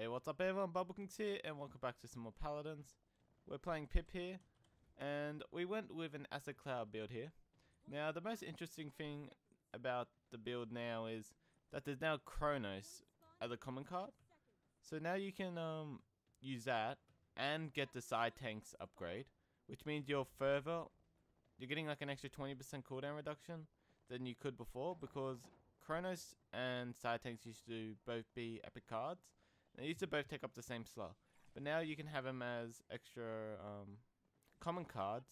Hey, what's up everyone? Bubblekings here, and welcome back to some more Paladins. We're playing Pip here, and we went with an Acid Cloud build here. Now, the most interesting thing about the build now is that there's now Chronos as a common card. So now you can um, use that and get the side tanks upgrade, which means you're further, you're getting like an extra 20% cooldown reduction than you could before because Chronos and side tanks used to both be epic cards. They used to both take up the same slot. But now you can have them as extra um, common cards.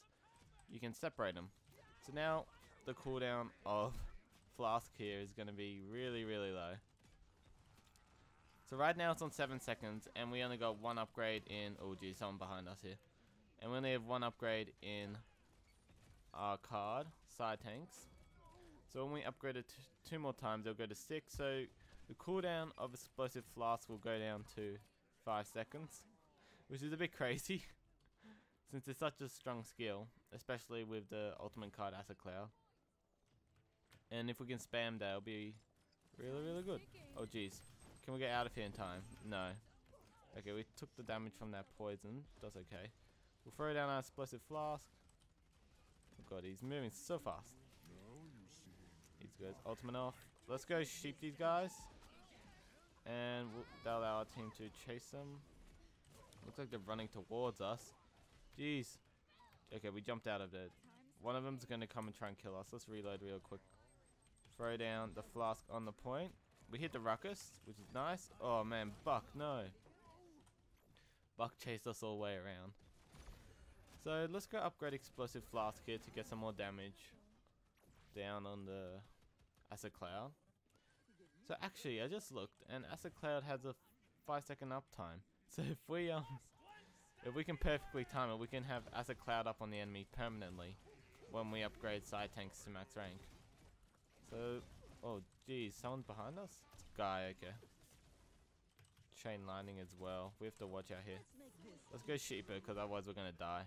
You can separate them. So now the cooldown of Flask here is going to be really, really low. So right now it's on 7 seconds and we only got one upgrade in... Oh geez, someone behind us here. And we only have one upgrade in our card, side tanks. So when we upgrade it two more times, it'll go to 6. So the cooldown of Explosive Flask will go down to 5 seconds. Which is a bit crazy. since it's such a strong skill. Especially with the ultimate card Acid Cloud. And if we can spam that, it'll be really, really good. Oh jeez. Can we get out of here in time? No. Okay, we took the damage from that poison. That's okay. We'll throw down our explosive flask. Oh god, he's moving so fast. He's good. Ultimate off. Let's go sheep these guys. And we'll, that'll allow our team to chase them. Looks like they're running towards us. Jeez. Okay, we jumped out of it. One of them's going to come and try and kill us. Let's reload real quick. Throw down the flask on the point. We hit the ruckus, which is nice. Oh man, Buck, no. Buck chased us all the way around. So let's go upgrade explosive flask here to get some more damage down on the acid cloud. So actually, I just looked, and acid cloud has a five second uptime. So if we um, if we can perfectly time it, we can have acid cloud up on the enemy permanently when we upgrade side tanks to max rank. So Oh, geez, someone's behind us? It's guy, okay. Chain lining as well. We have to watch out here. Let's go Sheeper, because otherwise we're going to die.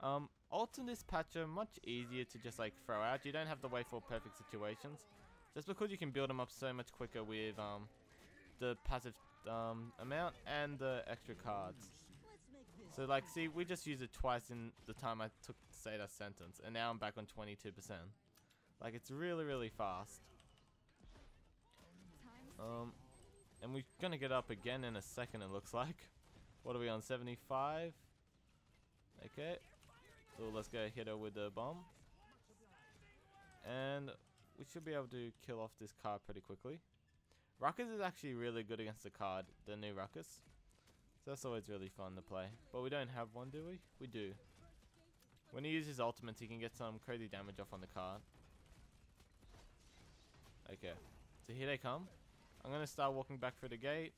Um, ults in this patch are much easier to just like throw out. You don't have to wait for perfect situations. Just because you can build them up so much quicker with um, the passive um, amount and the extra cards. So like, see, we just used it twice in the time I took to say that sentence, and now I'm back on 22%. Like, it's really, really fast. Um, and we're gonna get up again in a second, it looks like. What are we on, 75? Okay. So let's go hit her with the bomb. And we should be able to kill off this card pretty quickly. Ruckus is actually really good against the card, the new Ruckus. So that's always really fun to play. But we don't have one, do we? We do. When he uses ultimates, he can get some crazy damage off on the card. Okay. So here they come. I'm going to start walking back through the gate.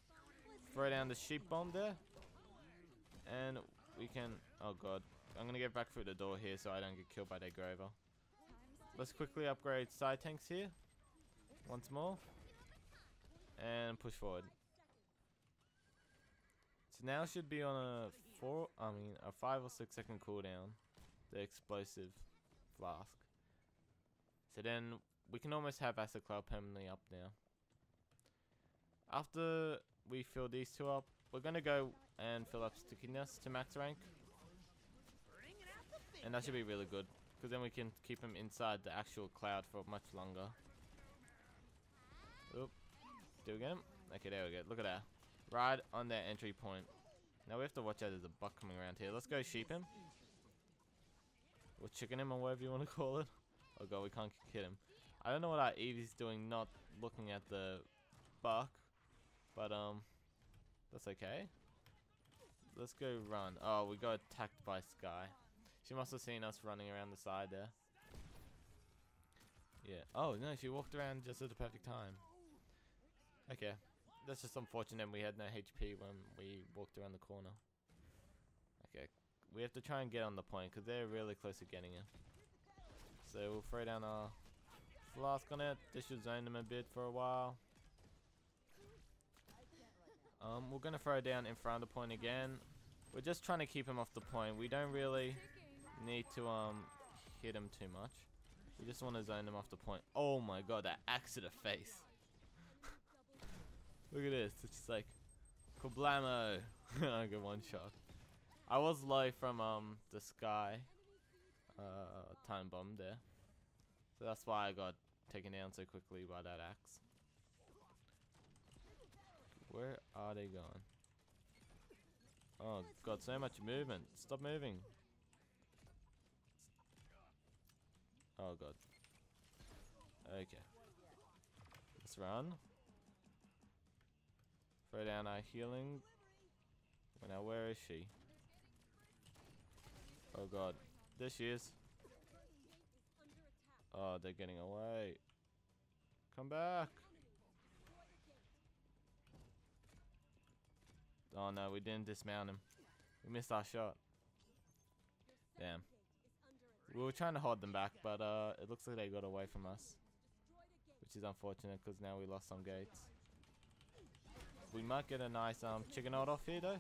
Throw down the sheep bomb there. And we can... Oh god. I'm going to get back through the door here so I don't get killed by their Grover. Let's quickly upgrade side tanks here. Once more. And push forward. So now should be on a four, I mean a five or six second cooldown. The explosive flask. So then we can almost have Acid Cloud permanently up now. After we fill these two up, we're going to go and fill up Stickiness to max rank. And that should be really good, because then we can keep them inside the actual cloud for much longer. Oop. Do it again? Okay, there we go. Look at that. Right on that entry point. Now we have to watch out there's a buck coming around here. Let's go sheep him. Or chicken him or whatever you want to call it. Oh god, we can't hit him. I don't know what our Evie's doing not looking at the buck. But, um, that's okay. Let's go run. Oh, we got attacked by Skye. She must have seen us running around the side there. Yeah. Oh, no, she walked around just at the perfect time. Okay. That's just unfortunate we had no HP when we walked around the corner. Okay. We have to try and get on the point because they're really close to getting it. So we'll throw down our flask on it. This should zone them a bit for a while. Um, we're going to throw down in front of the point again. We're just trying to keep him off the point. We don't really need to um hit him too much. We just want to zone him off the point. Oh my god, that axe to the face. Look at this. It's just like, Kablamo! I got one shot. I was low from um the Skye uh time bomb there. So that's why I got taken down so quickly by that axe. Where are they going? Oh god, so much movement. Stop moving. Oh god. Okay. Let's run. Throw down our healing. Now where is she? Oh god. There she is. Oh, they're getting away. Come back. Oh no, we didn't dismount him. We missed our shot. Damn. We were trying to hold them back, but uh, it looks like they got away from us. Which is unfortunate because now we lost some gates. We might get a nice um chicken out off here though.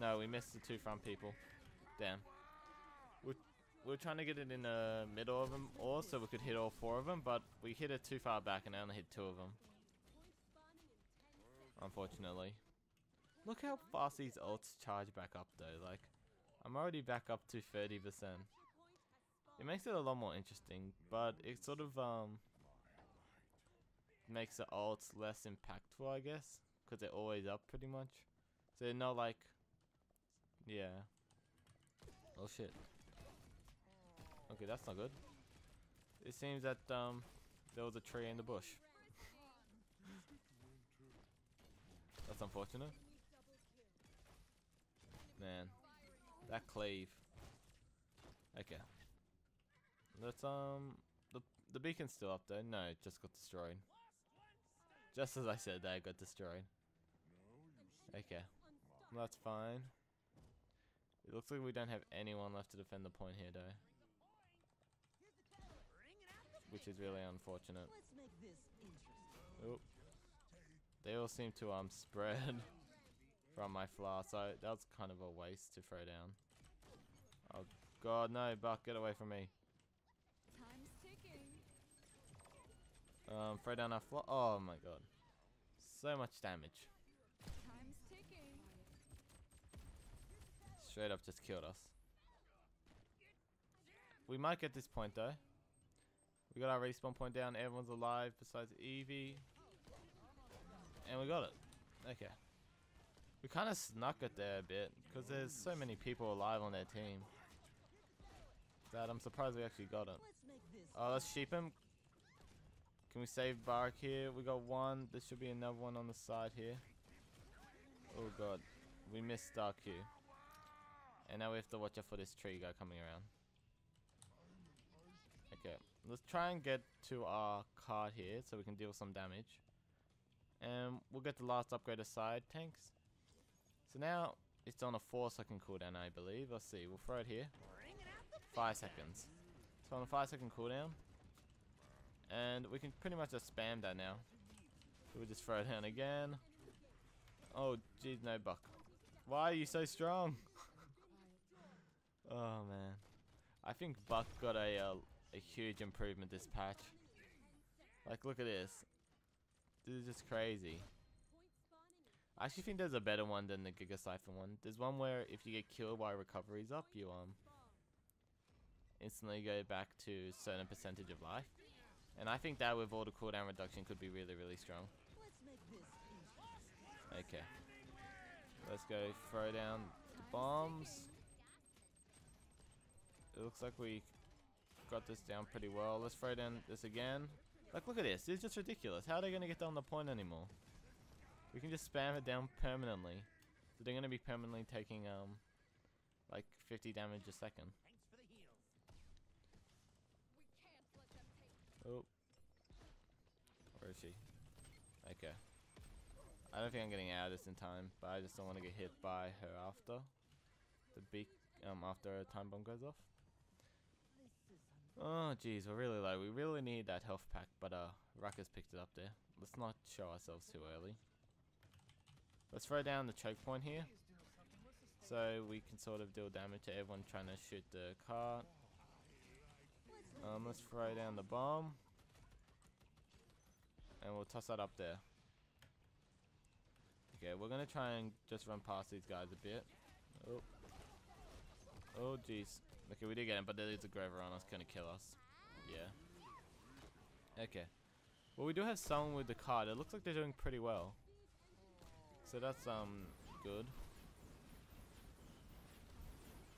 No, we missed the two front people. Damn. We're, we're trying to get it in the middle of them all so we could hit all four of them, but we hit it too far back and I only hit two of them. Unfortunately. Look how fast these ults charge back up though, like, I'm already back up to 30%. It makes it a lot more interesting, but it sort of, um, makes the ults less impactful, I guess, because they're always up pretty much. So they're not like, yeah. Oh shit. Okay, that's not good. It seems that, um, there was a tree in the bush. that's unfortunate. Man, that cleave. Okay. Let's um the the beacon's still up there. No, it just got destroyed. Just as I said, that got destroyed. Okay, that's fine. It looks like we don't have anyone left to defend the point here, though. Which is really unfortunate. Oop. They all seem to um spread. from my flower, so that was kind of a waste to throw down. Oh god, no, Buck, get away from me. Um, throw down our flower. Oh my god. So much damage. Straight up just killed us. We might get this point though. We got our respawn point down, everyone's alive besides Evie. And we got it. Okay. We kind of snuck it there a bit, because there's so many people alive on their team. That I'm surprised we actually got it. Oh, let's sheep him. Can we save Bark here? We got one. There should be another one on the side here. Oh god. We missed Dark Q. And now we have to watch out for this tree guy coming around. Okay. Let's try and get to our card here so we can deal some damage. And we'll get the last upgrade aside tanks. So now it's on a 4 second cooldown I believe. Let's see, we'll throw it here. 5 seconds. So on a 5 second cooldown. And we can pretty much just spam that now. So we'll just throw it down again. Oh jeez, no Buck. Why are you so strong? oh man. I think Buck got a, uh, a huge improvement this patch. Like look at this. This is just crazy. I actually think there's a better one than the Giga Siphon one. There's one where if you get killed while recovery's up, you um instantly go back to a certain percentage of life. And I think that with all the cooldown reduction could be really, really strong. Okay. Let's go throw down the bombs. It looks like we got this down pretty well. Let's throw down this again. Like, look at this. This is just ridiculous. How are they going to get down the point anymore? We can just spam it down permanently. So they're gonna be permanently taking um like 50 damage a second. Oh. Where is she? Okay. I don't think I'm getting out of this in time, but I just don't want to get hit by her after the beak um after a time bomb goes off. Oh jeez, we're really low. We really need that health pack, but uh Ruckus picked it up there. Let's not show ourselves too early. Let's throw down the choke point here. So we can sort of deal damage to everyone trying to shoot the cart. Um, let's throw down the bomb. And we'll toss that up there. Okay, we're gonna try and just run past these guys a bit. Oh. Oh, jeez. Okay, we did get him, but there is a Grover on us, gonna kill us. Yeah. Okay. Well, we do have someone with the card. It looks like they're doing pretty well. So that's, um, good.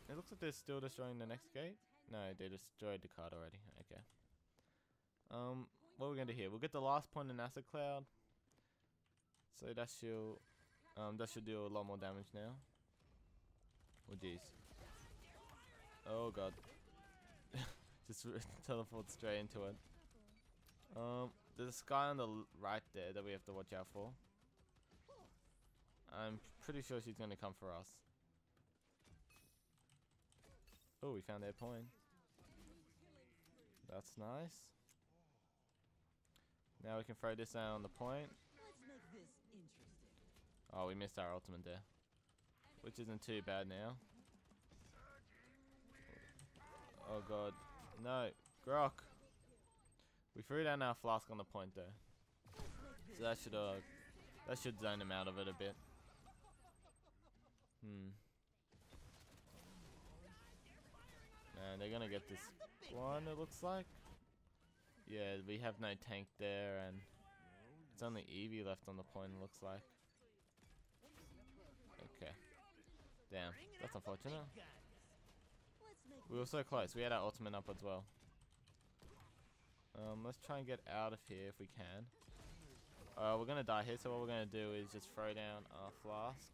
It looks like they're still destroying the next gate. No, they destroyed the card already. Okay. Um, what are we gonna do here? We'll get the last point in Acid Cloud. So that should, um, that should do a lot more damage now. Oh jeez. Oh god. Just teleport straight into it. Um, there's a guy on the right there that we have to watch out for. I'm pretty sure she's gonna come for us. Oh, we found their point. That's nice. Now we can throw this out on the point. Oh, we missed our ultimate there. Which isn't too bad now. Oh god. No. Grohk. We threw down our flask on the point there. So that should uh that should zone him out of it a bit. Hmm. And they're gonna get this one it looks like. Yeah, we have no tank there and it's only Evie left on the point it looks like. Okay. Damn, that's unfortunate. We were so close. We had our ultimate up as well. Um, let's try and get out of here if we can. Uh, we're gonna die here, so what we're gonna do is just throw down our flask.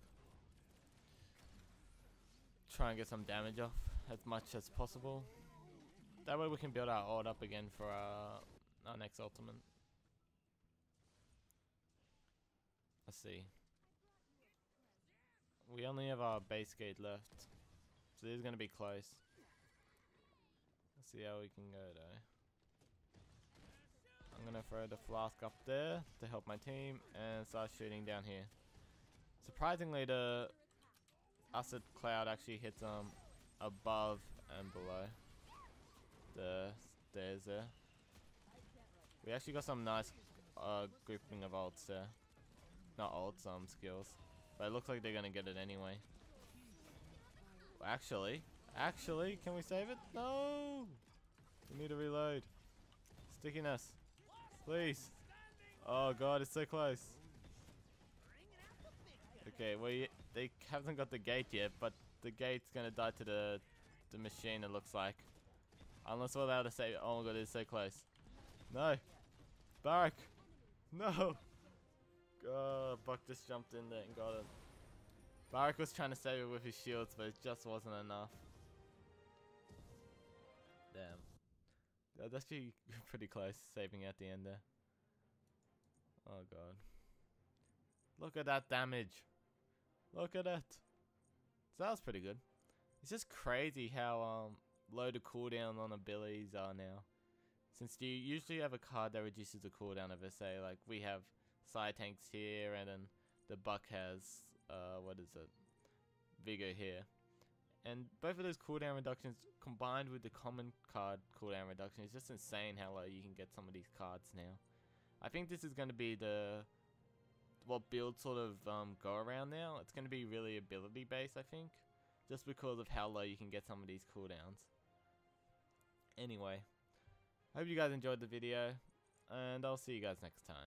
Try and get some damage off as much as possible. That way we can build our ult up again for our, our next ultimate. Let's see. We only have our base gate left. So this is going to be close. Let's see how we can go though. I'm going to throw the flask up there to help my team and start shooting down here. Surprisingly the acid cloud actually hits um above and below the stairs there. We actually got some nice uh, grouping of ults there. Not ults, um, skills. But it looks like they're gonna get it anyway. Actually, actually, can we save it? No! We need to reload. Stickiness. Please. Oh god, it's so close. Okay, well, they haven't got the gate yet, but the gate's gonna die to the the machine, it looks like. Unless we're allowed to say, oh my god, it's so close. No. Barik. No. God, Buck just jumped in there and got it. Barik was trying to save it with his shields, but it just wasn't enough. Damn. That's actually pretty close, saving at the end there. Oh god. Look at that damage. Look at it. So that was pretty good. It's just crazy how um low the cooldown on abilities are now. Since you usually have a card that reduces the cooldown of it, say like we have side tanks here and then the buck has uh what is it? Vigor here. And both of those cooldown reductions combined with the common card cooldown reduction is just insane how low you can get some of these cards now. I think this is going to be the what build sort of um, go around now. It's going to be really ability based, I think, just because of how low you can get some of these cooldowns. Anyway, hope you guys enjoyed the video, and I'll see you guys next time.